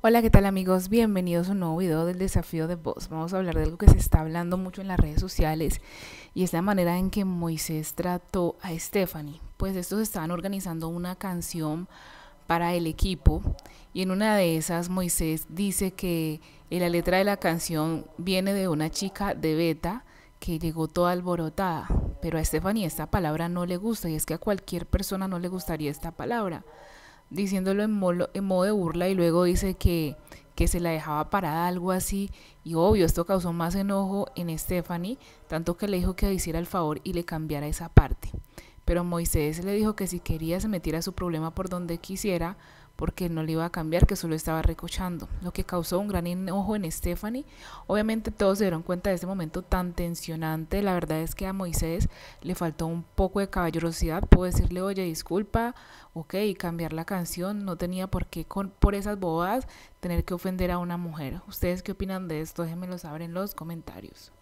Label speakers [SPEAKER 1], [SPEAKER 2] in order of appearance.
[SPEAKER 1] Hola, ¿qué tal amigos? Bienvenidos a un nuevo video del desafío de voz. Vamos a hablar de algo que se está hablando mucho en las redes sociales y es la manera en que Moisés trató a Stephanie. Pues estos estaban organizando una canción para el equipo y en una de esas Moisés dice que la letra de la canción viene de una chica de beta que llegó toda alborotada, pero a Stephanie esta palabra no le gusta y es que a cualquier persona no le gustaría esta palabra diciéndolo en, modo de burla y luego dice que, que se la dejaba parada, algo así. Y obvio, esto causó más enojo en Stephanie, tanto que le dijo que hiciera el favor y le cambiara esa parte. Pero Moisés le dijo que si quería se metiera su problema por donde quisiera, porque no le iba a cambiar, que solo estaba recochando, lo que causó un gran enojo en Stephanie. Obviamente todos se dieron cuenta de este momento tan tensionante. La verdad es que a Moisés le faltó un poco de caballerosidad. Puedo decirle, oye, disculpa, ok, cambiar la canción. No tenía por qué con, por esas bobadas tener que ofender a una mujer. ¿Ustedes qué opinan de esto? Déjenmelo saber en los comentarios.